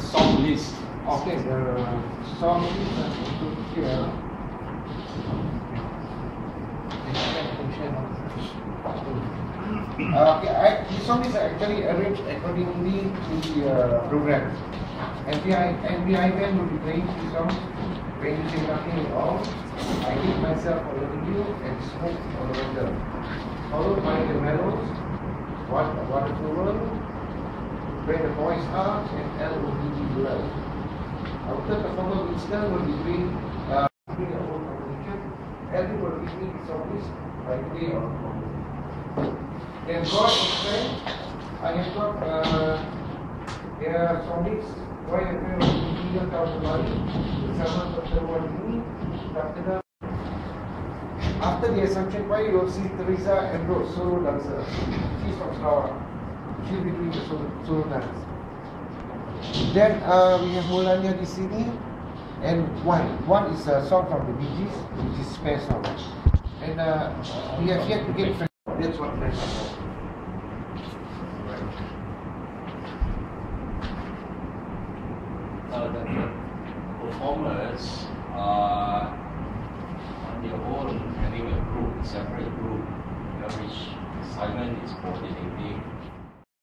song list. Okay, the song list is uh, here. Uh, okay, I, the song is actually arranged accordingly to the uh, program. And behind them will be playing the song. When you say nothing at all, I give myself a little you and smoke the window. Followed by the mellows, what, wonderful world, the boys are, and L will be below. Our third performer Winston will be doing uh, doing a whole composition. Ellie will be his office by way of Then God friend. I have got uh, their songs. Why a pair of Indian thousand lari bersama pertemuan ini terkena After the Assumption Choir, you will see Teresa Ambrose, solo dancer. She's from Sarawak. She'll be doing the solo dance. Then uh, we have Mulanya di sini and one. One is a song from the Bee Gees, which is spare song. And uh, we have yet to get That's what friends are. Uh, the, performers are on their own having a group, separate group, know, which Simon is coordinating